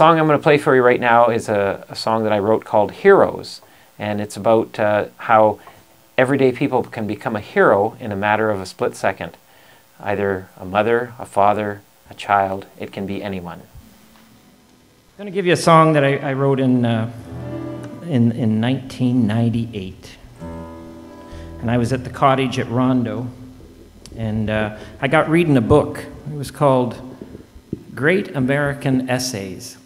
song I'm going to play for you right now is a, a song that I wrote called Heroes. And it's about uh, how everyday people can become a hero in a matter of a split second. Either a mother, a father, a child, it can be anyone. I'm going to give you a song that I, I wrote in, uh, in, in 1998. And I was at the cottage at Rondeau, and uh, I got reading a book. It was called Great American Essays.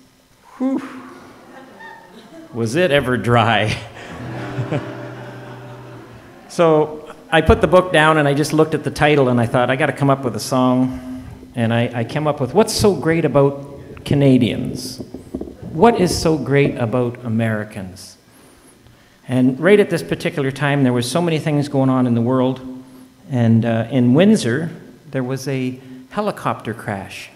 Whew. Was it ever dry? so I put the book down and I just looked at the title and I thought, I got to come up with a song. And I, I came up with what's so great about Canadians? What is so great about Americans? And right at this particular time, there was so many things going on in the world. And uh, in Windsor, there was a helicopter crash.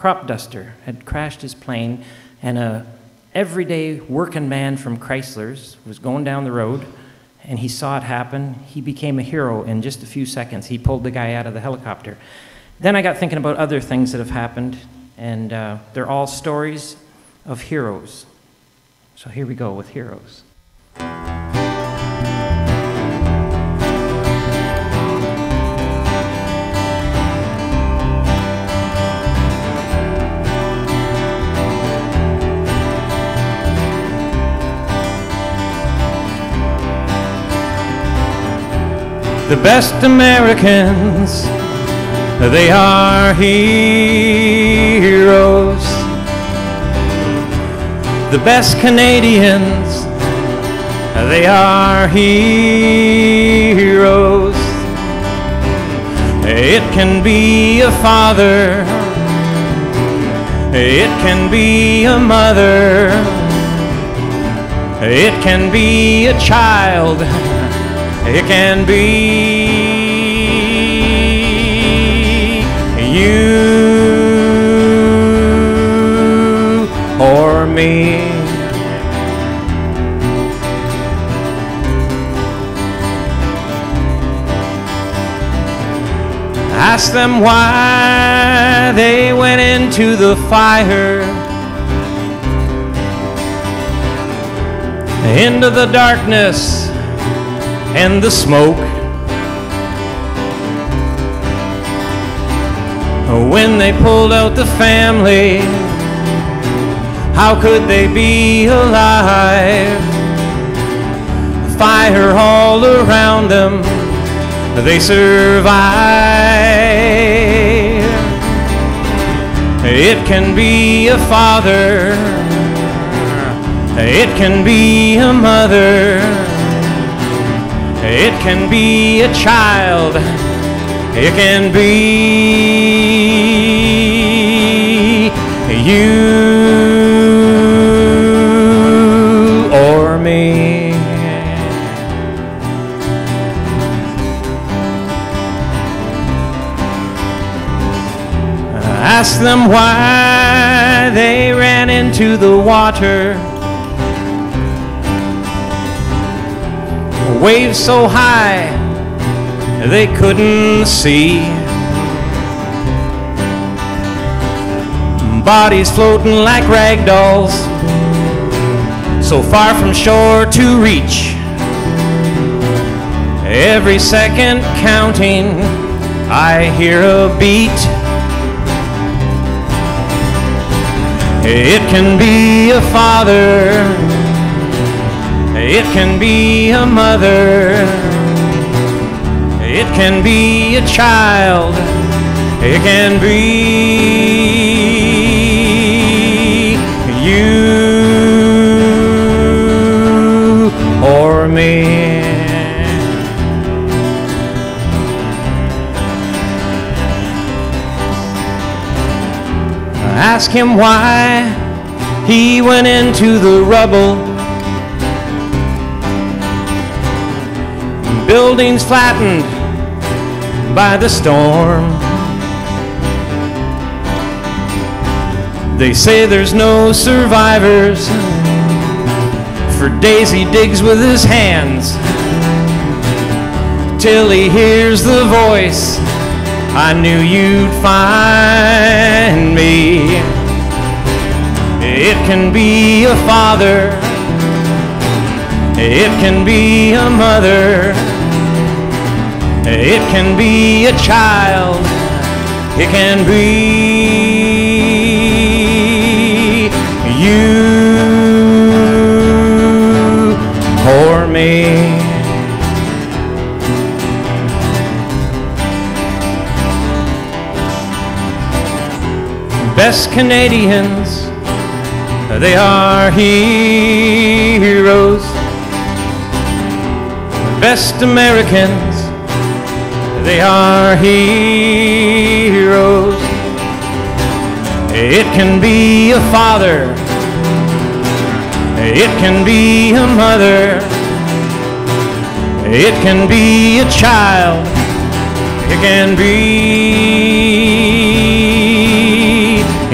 Crop duster had crashed his plane, and a everyday working man from Chrysler's was going down the road, and he saw it happen. He became a hero in just a few seconds. He pulled the guy out of the helicopter. Then I got thinking about other things that have happened, and uh, they're all stories of heroes. So here we go with heroes. The best Americans, they are heroes. The best Canadians, they are heroes. It can be a father, it can be a mother, it can be a child it can be you or me. Ask them why they went into the fire, into the darkness and the smoke. When they pulled out the family, how could they be alive? Fire all around them, they survive. It can be a father, it can be a mother. It can be a child. It can be you or me. Ask them why they ran into the water waves so high they couldn't see. Bodies floating like rag dolls, so far from shore to reach. Every second counting, I hear a beat. It can be a father it can be a mother. It can be a child. It can be you or me. Ask him why he went into the rubble buildings flattened by the storm. They say there's no survivors, for days he digs with his hands till he hears the voice. I knew you'd find me. It can be a father. It can be a mother. It can be a child. It can be you or me. Best Canadians, they are heroes. Best Americans, they are heroes. It can be a father, it can be a mother, it can be a child, it can be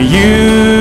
you.